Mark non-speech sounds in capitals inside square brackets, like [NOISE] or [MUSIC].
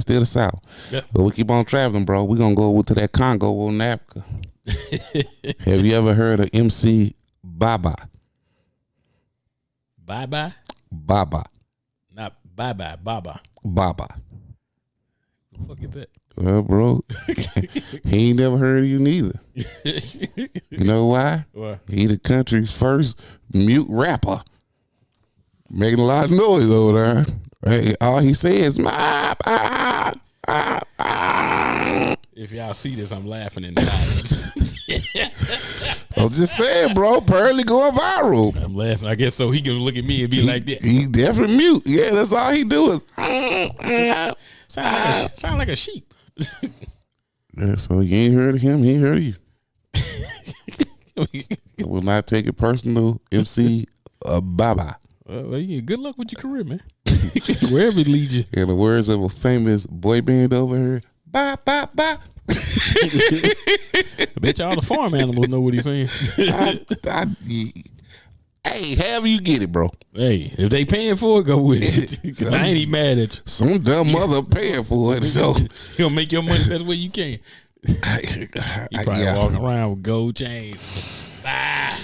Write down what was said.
still the South. Yeah. But we keep on traveling, bro. We're gonna go to that Congo in Africa. [LAUGHS] Have you ever heard of MC Baba? Bye bye. Baba. Not bye bye. Baba. Baba. The fuck is that? Well, bro, [LAUGHS] he ain't never heard of you neither. [LAUGHS] You know why? What? He the country's first mute rapper. Making a lot of noise over there. Hey, all he says, "Ma, ah, ah, ah." If y'all see this, I'm laughing in silence. [LAUGHS] I'm just saying, bro. Pearly going viral. I'm laughing. I guess so. He can look at me and be like that. He's definitely mute. Yeah, that's all he do is. Sound like a, sound like a sheep. Yeah, so you ain't heard of him. He ain't heard of you. I [LAUGHS] will not take it personal. MC uh, Baba. well, yeah, good luck with your career, man. [LAUGHS] Wherever it leads you. In the words of a famous boy band over here, bye, bye, bye. I bet y'all the farm animals know what he's saying. [LAUGHS] I, I, hey, however you get it, bro. hey, if they paying for it, go with it. [LAUGHS] 'Cause I ain't even mad at you. Some dumb mother paying for it, so He'll make your money best way you can. I, I- probably yeah. walking around with gold chains. Ah.